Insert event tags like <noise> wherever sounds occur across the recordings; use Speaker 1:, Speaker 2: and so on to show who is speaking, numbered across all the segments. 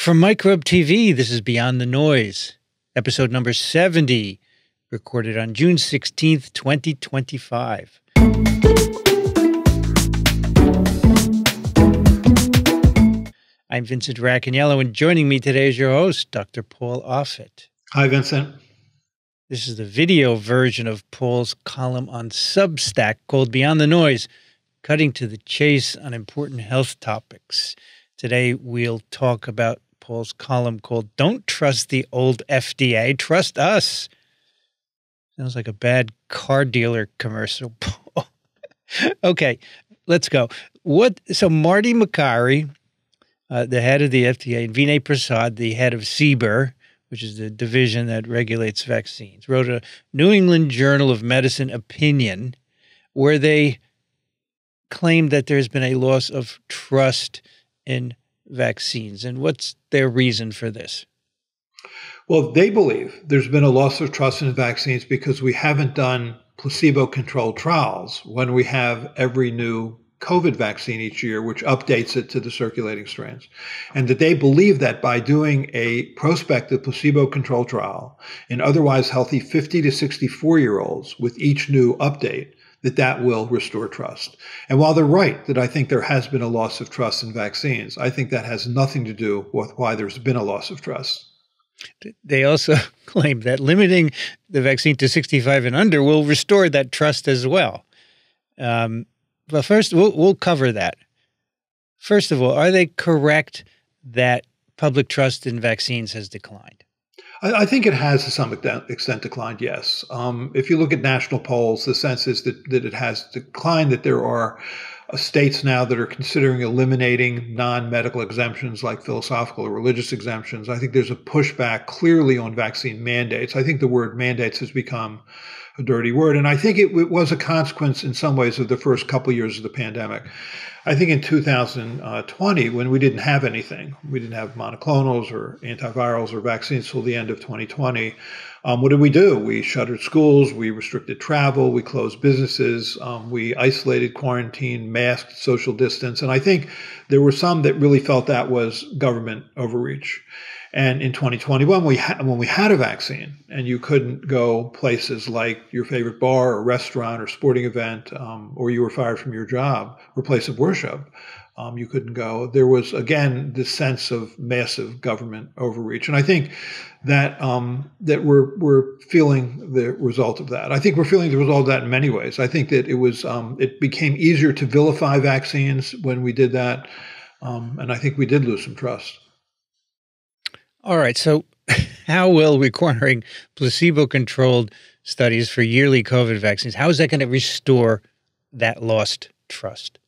Speaker 1: From Microbe TV, this is Beyond the Noise, episode number 70, recorded on June 16th, 2025. I'm Vincent Racaniello, and joining me today is your host, Dr. Paul Offit.
Speaker 2: Hi, Vincent.
Speaker 1: This is the video version of Paul's column on Substack called Beyond the Noise, cutting to the chase on important health topics. Today, we'll talk about Paul's column called Don't Trust the Old FDA, Trust Us. Sounds like a bad car dealer commercial. <laughs> okay, let's go. What so Marty Makary uh, the head of the FDA, and Vinay Prasad, the head of CBER, which is the division that regulates vaccines, wrote a New England Journal of Medicine opinion where they claimed that there's been a loss of trust in vaccines. And what's their reason for this?
Speaker 2: Well, they believe there's been a loss of trust in vaccines because we haven't done placebo controlled trials when we have every new COVID vaccine each year, which updates it to the circulating strains. And that they believe that by doing a prospective placebo controlled trial in otherwise healthy 50 to 64 year olds with each new update, that that will restore trust. And while they're right that I think there has been a loss of trust in vaccines, I think that has nothing to do with why there's been a loss of trust.
Speaker 1: They also <laughs> claim that limiting the vaccine to 65 and under will restore that trust as well. Um, well, first we'll we'll cover that. First of all, are they correct that public trust in vaccines has declined?
Speaker 2: I, I think it has to some extent declined. Yes, um, if you look at national polls, the sense is that that it has declined. That there are uh, states now that are considering eliminating non-medical exemptions like philosophical or religious exemptions. I think there's a pushback clearly on vaccine mandates. I think the word mandates has become a dirty word. And I think it, it, was a consequence in some ways of the first couple years of the pandemic. I think in 2020, when we didn't have anything, we didn't have monoclonals or antivirals or vaccines till the end of 2020. Um, what did we do? We shuttered schools, we restricted travel, we closed businesses, um, we isolated, quarantined, masked, social distance. And I think there were some that really felt that was government overreach. And in 2021, we ha- when we had a vaccine and you couldn't go places like your favorite bar or restaurant or sporting event, um, or you were fired from your job or place of worship, um, you couldn't go. There was again this sense of massive government overreach, and I think that um, that we're we're feeling the result of that. I think we're feeling the result of that in many ways. I think that it was um, it became easier to vilify vaccines when we did that, um, and I think we did lose some trust.
Speaker 1: All right. So, <laughs> how will requiring placebo controlled studies for yearly COVID vaccines, how is that going to restore that lost trust?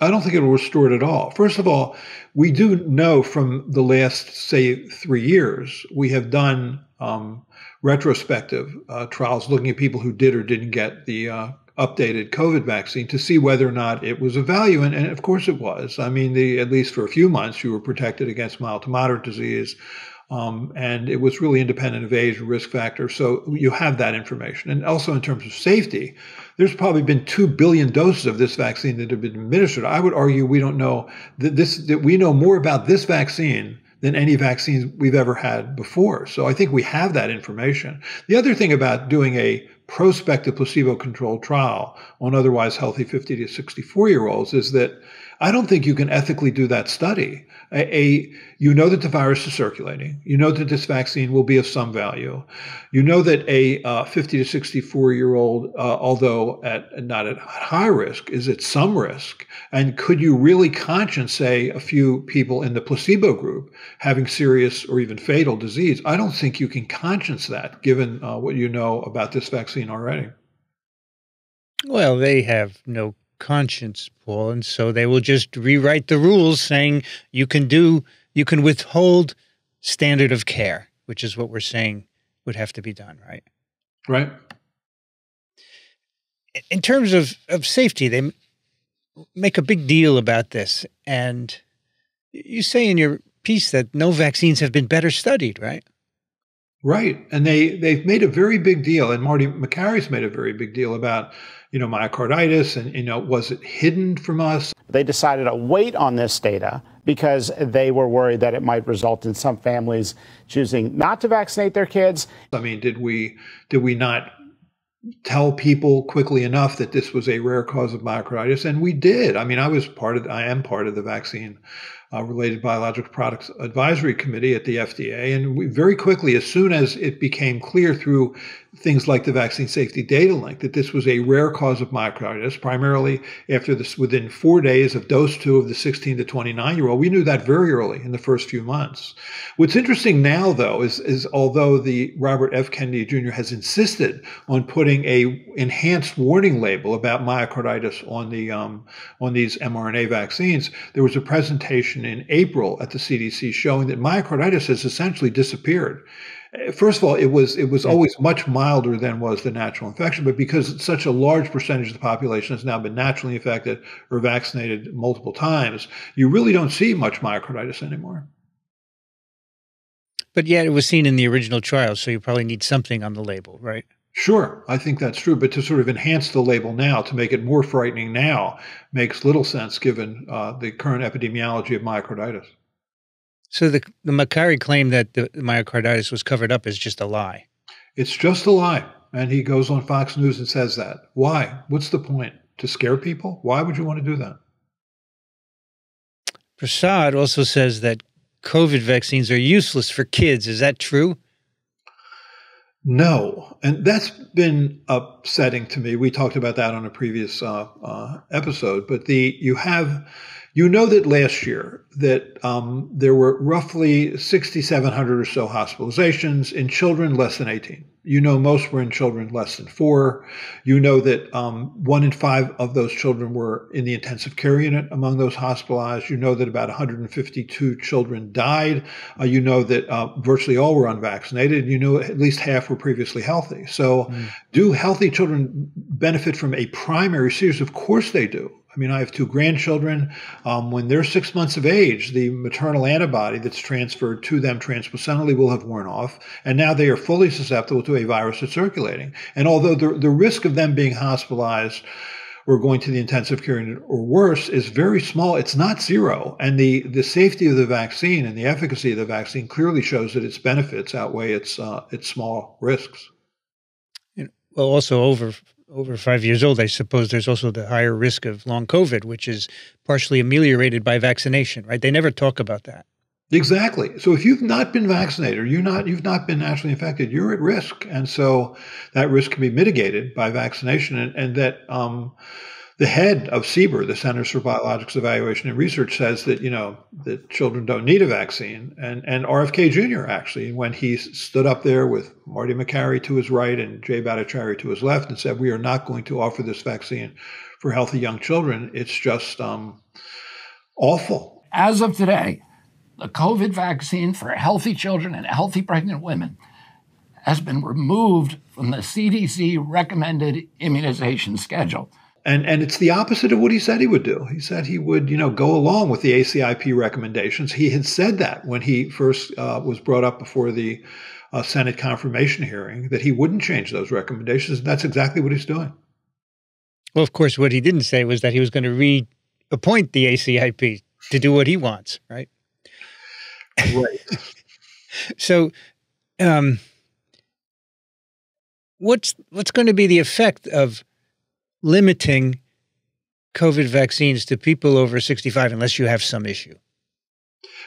Speaker 2: I don't think it will restore it at all. First of all, we do know from the last, say, three years, we have done um, retrospective uh, trials looking at people who did or didn't get the uh, updated COVID vaccine to see whether or not it was of value. And, and of course it was. I mean, the, at least for a few months, you were protected against mild to moderate disease. Um, and it was really independent of age and risk factor. So you have that information. And also in terms of safety, there's probably been 2 billion doses of this vaccine that have been administered. I would argue we don't know that this, that we know more about this vaccine than any vaccines we've ever had before. So I think we have that information. The other thing about doing a prospective placebo controlled trial on otherwise healthy 50 to 64 year olds is that I don't think you can ethically do that study. A, a, you know that the virus is circulating. You know that this vaccine will be of some value. You know that a uh, 50 to 64 year old, uh, although at not at high risk, is at some risk. And could you really conscience say a few people in the placebo group having serious or even fatal disease? I don't think you can conscience that, given uh, what you know about this vaccine already.
Speaker 1: Well, they have no conscience, Paul, and so they will just rewrite the rules saying you can do you can withhold standard of care, which is what we're saying would have to be done, right?
Speaker 2: Right.
Speaker 1: In terms of, of safety, they make a big deal about this. And you say in your piece that no vaccines have been better studied, right?
Speaker 2: Right. And they, they've made a very big deal, and Marty Makary's made a very big deal about you know, myocarditis and, you know, was it hidden from us?
Speaker 3: They decided to wait on this data because they were worried that it might result in some families choosing not to vaccinate their kids.
Speaker 2: I mean, did we did we not tell people quickly enough that this was a rare cause of myocarditis and we did i mean i was part of i am part of the vaccine uh, related biological products advisory committee at the fda and we very quickly as soon as it became clear through things like the vaccine safety data link that this was a rare cause of myocarditis, primarily after this within four days of dose two of the 16 to 29 year old. We knew that very early in the first few months. What's interesting now, though, is, is although the Robert F. Kennedy Jr. has insisted on putting a enhanced warning label about myocarditis on the um, on these mRNA vaccines, there was a presentation in April at the CDC showing that myocarditis has essentially disappeared First of all, it was it was always much milder than was the natural infection, but because such a large percentage of the population has now been naturally infected or vaccinated multiple times, you really don't see much myocarditis anymore.
Speaker 1: But yet, it was seen in the original trial, so you probably need something on the label, right?
Speaker 2: Sure, I think that's true. But to sort of enhance the label now, to make it more frightening now, makes little sense given uh, the current epidemiology of myocarditis.
Speaker 1: So the the Makary claim that the myocarditis was covered up is just a lie.
Speaker 2: It's just a lie, and he goes on Fox News and says that. Why? What's the point? To scare people? Why would you want to do that?
Speaker 1: Prasad also says that COVID vaccines are useless for kids. Is that true?
Speaker 2: No, and that's been upsetting to me. We talked about that on a previous uh, uh, episode. But the you have you know that last year that um, there were roughly 6,700 or so hospitalizations in children less than 18. You know most were in children less than four. You know that um, one in five of those children were in the intensive care unit among those hospitalized. You know that about 152 children died. Uh, you know that uh, virtually all were unvaccinated. You know at least half were previously healthy. So, mm. do healthy children benefit from a primary series? Of course they do. I mean, I have two grandchildren. Um, when they're six months of age, the maternal antibody that's transferred to them transplacentally will have worn off, and now they are fully susceptible to a virus that's circulating. And although the, the risk of them being hospitalized or going to the intensive care unit or worse is very small, it's not zero. And the, the safety of the vaccine and the efficacy of the vaccine clearly shows that its benefits outweigh its, uh, its small risks.
Speaker 1: Well, also over over five years old, I suppose there's also the higher risk of long COVID, which is partially ameliorated by vaccination, right? They never talk about that.
Speaker 2: Exactly. So if you've not been vaccinated or you not you've not been naturally infected, you're at risk, and so that risk can be mitigated by vaccination, and, and that um, the head of CBER, the Centers for Biologics Evaluation and Research, says that you know that children don't need a vaccine, and and RFK Jr. actually, when he stood up there with Marty Makary to his right and Jay Bhattacharya to his left, and said we are not going to offer this vaccine for healthy young children, it's just um, awful.
Speaker 4: As of today, the COVID vaccine for healthy children and healthy pregnant women has been removed from the CDC recommended immunization schedule.
Speaker 2: And, and it's the opposite of what he said he would do. He said he would, you know, go along with the ACIP recommendations. He had said that when he first uh, was brought up before the uh, Senate confirmation hearing, that he wouldn't change those recommendations. And that's exactly what he's doing.
Speaker 1: Well, of course, what he didn't say was that he was going to reappoint the ACIP to do what he wants, right?
Speaker 2: Right. <laughs>
Speaker 1: so, um, what's what's going to be the effect of limiting COVID vaccines to people over 65 unless you have some issue.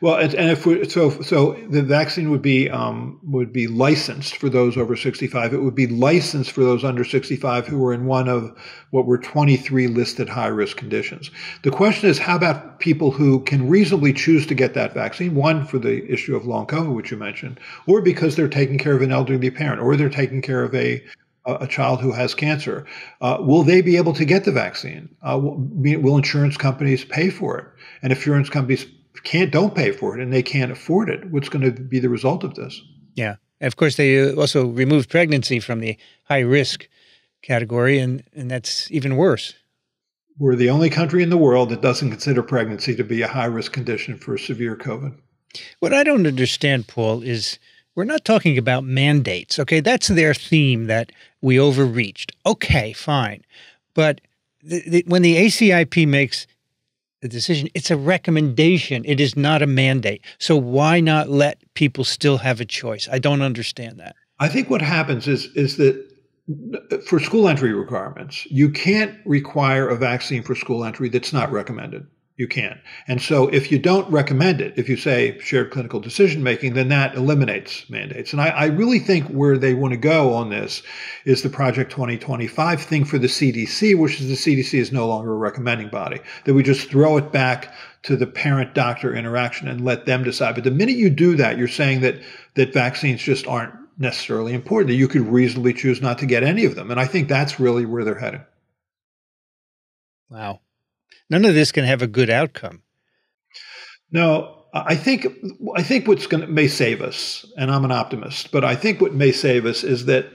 Speaker 2: Well, and, if we, so, so the vaccine would be um, would be licensed for those over 65. It would be licensed for those under 65 who were in one of what were 23 listed high risk conditions. The question is, how about people who can reasonably choose to get that vaccine? One for the issue of long COVID, which you mentioned, or because they're taking care of an elderly parent, or they're taking care of a a child who has cancer, uh, will they be able to get the vaccine? Uh, will insurance companies pay for it? And if insurance companies can't don't pay for it and they can't afford it, what's going to be the result of this?
Speaker 1: Yeah, of course they uh, also removed pregnancy from the high risk category, and and that's even worse.
Speaker 2: We're the only country in the world that doesn't consider pregnancy to be a high risk condition for severe COVID.
Speaker 1: What I don't understand, Paul, is we're not talking about mandates. Okay, that's their theme that we overreached. Okay, fine. But the, the, when the ACIP makes the decision. It's a recommendation. It is not a mandate. So why not let people still have a choice? I don't understand that.
Speaker 2: I think what happens is is that for school entry requirements, you can't require a vaccine for school entry that's not recommended. You can't. And so if you don't recommend it, if you say shared clinical decision making, then that eliminates mandates. And I, I really think where they want to go on this is the Project 2025 thing for the CDC, which is the CDC is no longer a recommending body, that we just throw it back to the parent doctor interaction and let them decide. But the minute you do that, you're saying that that vaccines just aren't necessarily important, that you could reasonably choose not to get any of them. And I think that's really where they're heading.
Speaker 1: Wow. None of this can have a good outcome.
Speaker 2: No, I think I think what's going to may save us, and I'm an optimist, but I think what may save us is that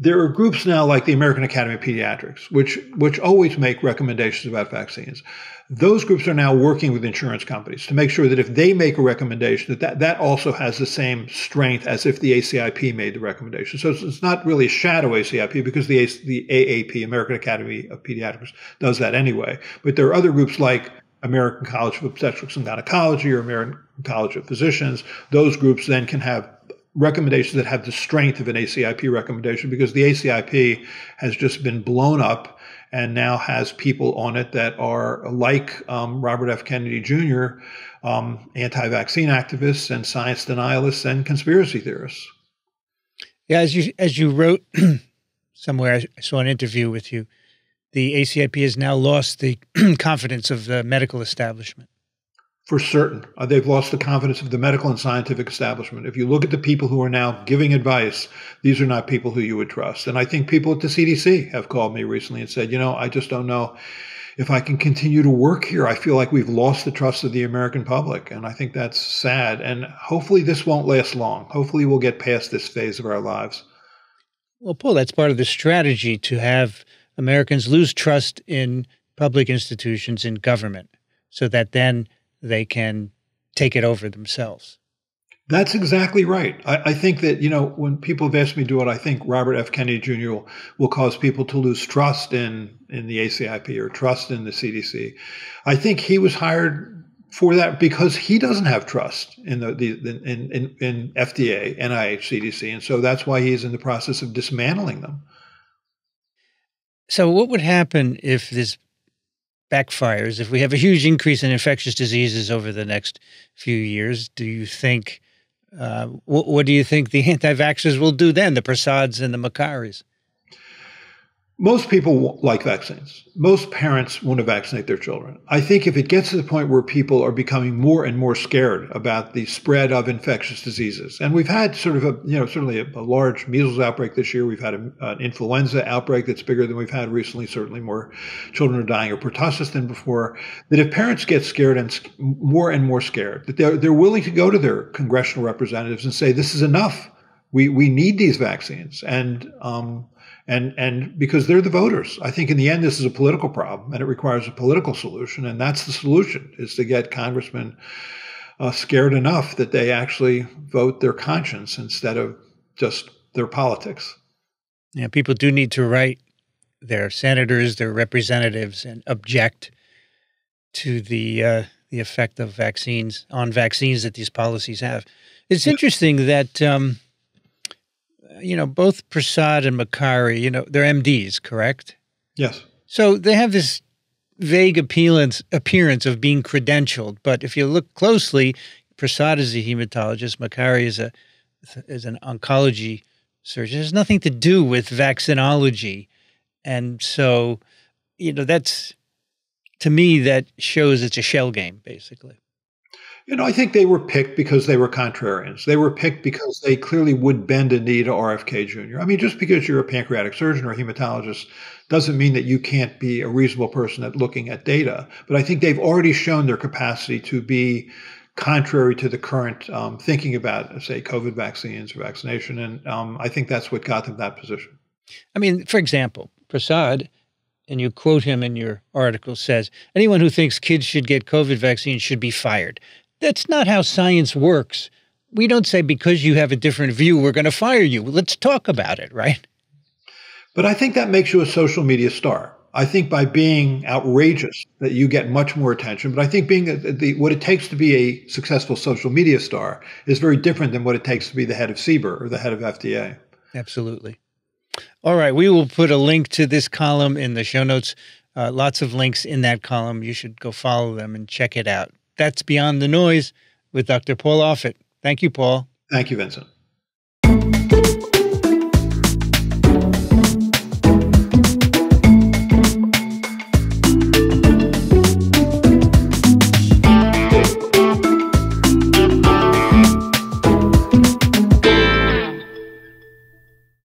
Speaker 2: there are groups now like the American Academy of Pediatrics, which which always make recommendations about vaccines. Those groups are now working with insurance companies to make sure that if they make a recommendation, that that, that also has the same strength as if the ACIP made the recommendation. So it's, it's not really a shadow ACIP because the the AAP, American Academy of Pediatrics, does that anyway. But there are other groups like American College of Obstetrics and Gynecology or American College of Physicians. Those groups then can have recommendations that have the strength of an ACIP recommendation because the ACIP has just been blown up and now has people on it that are like um, Robert F. Kennedy Jr., um, anti vaccine activists and science denialists and conspiracy theorists.
Speaker 1: Yeah, as you as you wrote <clears throat> somewhere, I saw an interview with you. The ACIP has now lost the <clears throat> confidence of the medical establishment
Speaker 2: for certain. Uh, they've lost the confidence of the medical and scientific establishment. If you look at the people who are now giving advice, these are not people who you would trust. And I think people at the CDC have called me recently and said, you know, I just don't know if I can continue to work here. I feel like we've lost the trust of the American public. And I think that's sad. And hopefully this won't last long. Hopefully we'll get past this phase of our lives.
Speaker 1: Well, Paul, that's part of the strategy to have Americans lose trust in public institutions, in government, so that then they can take it over themselves.
Speaker 2: That's exactly right. I, I, think that, you know, when people have asked me to do it, I think Robert F. Kennedy Jr. will, will cause people to lose trust in, in the ACIP or trust in the CDC. I think he was hired for that because he doesn't have trust in the, the in, in, in FDA, NIH, CDC. And so that's why he's in the process of dismantling them.
Speaker 1: So what would happen if this backfires, if we have a huge increase in infectious diseases over the next few years, do you think, uh, what, what, do you think the <laughs> anti vaxxers will do then, the Prasads and the Makarys?
Speaker 2: Most people like vaccines. Most parents want to vaccinate their children. I think if it gets to the point where people are becoming more and more scared about the spread of infectious diseases, and we've had sort of a, you know, certainly a, a large measles outbreak this year. We've had a, an influenza outbreak that's bigger than we've had recently. Certainly more children are dying of pertussis than before. That if parents get scared and more and more scared, that they're, they're willing to go to their congressional representatives and say, this is enough. We, we need these vaccines. And, um, and and because they're the voters. I think in the end this is a political problem and it requires a political solution, and that's the solution: is to get congressmen uh, scared enough that they actually vote their conscience instead of just their politics.
Speaker 1: Yeah, people do need to write their senators, their representatives, and object to the uh, the effect of vaccines on vaccines that these policies have. It's interesting that. Um, you know, both Prasad and Makary, you know, they're MDs, correct?
Speaker 2: Yes.
Speaker 1: So they have this vague appearance appearance of being credentialed, but if you look closely, Prasad is a hematologist, Makary is a is an oncology surgeon. It has nothing to do with vaccinology, and so you know that's to me that shows it's a shell game, basically.
Speaker 2: You know, I think they were picked because they were contrarians. They were picked because they clearly would bend a knee to RFK Jr. I mean, just because you're a pancreatic surgeon or a hematologist doesn't mean that you can't be a reasonable person at looking at data. But I think they've already shown their capacity to be contrary to the current um, thinking about, say, COVID vaccines or vaccination. And um, I think that's what got them that position.
Speaker 1: I mean, for example, Prasad and you quote him in your article says anyone who thinks kids should get covid vaccines should be fired that's not how science works. We don't say because you have a different view, we're going to fire you. Let's talk about it, right?
Speaker 2: But I think that makes you a social media star. I think by being outrageous that you get much more attention. But I think being the, the, what it takes to be a successful social media star is very different than what it takes to be the head of CBER or the head of FDA.
Speaker 1: Absolutely. All right, we will put a link to this column in the show notes. Uh, lots of links in that column. You should go follow them and check it out. That's Beyond the Noise with Dr. Paul Offit. Thank you, Paul.
Speaker 2: Thank you, Vincent.